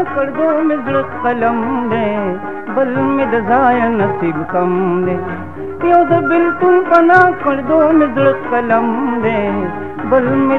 कर दो मिजड़ कलम दे बल में दजाया नसीब कम दे यो तो बिल्कुल पना कर दो मिजड़ कलम दे बल में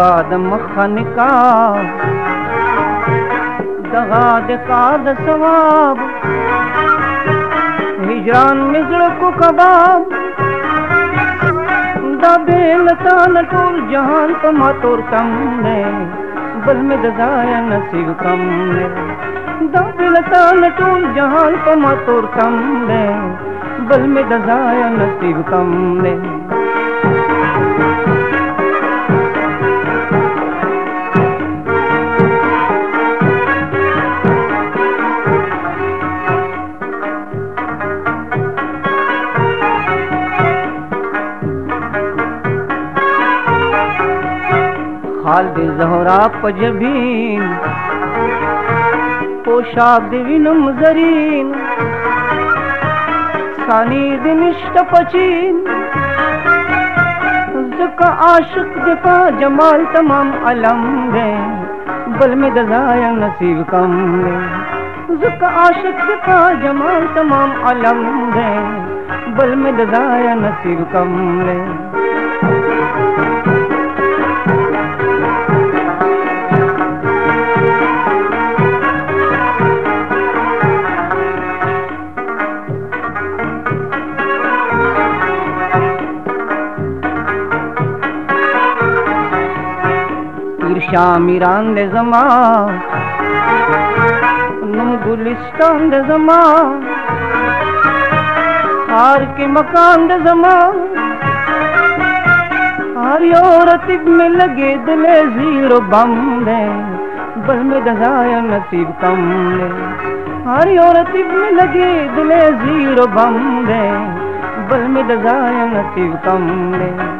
दे कादम खनका दगाद काद सवाब, हिजरान मिजड़ को कबाब दबेल तान टूल जहान तो मातोर कम ने बल में दजाया नसीब कम ने। दबेल तान टूल जहान तो मातोर कम ने बल में दजाया नसीब कम ने। खाल्द जहरा पजबीन पोशाक दिविनम जरीन, सानी दिनिष्ट पचीन जका आशिक जका जमाल तमाम अलम दे बल में दजाया नसीब कम दे जका आशिक जका जमाल तमाम अलम दे बल में दजाया नसीब कम दे शामिरान जमा। नुम गुलिस्तान जमा। हार के मकान जमा। हारी औरत में लगे दिले ज़ीरो बम दे। बल में दजाया नसीब कम दे। हारी औरत में लगे दिले ज़ीरो बम दे। बल में दजाया नसीब कम दे।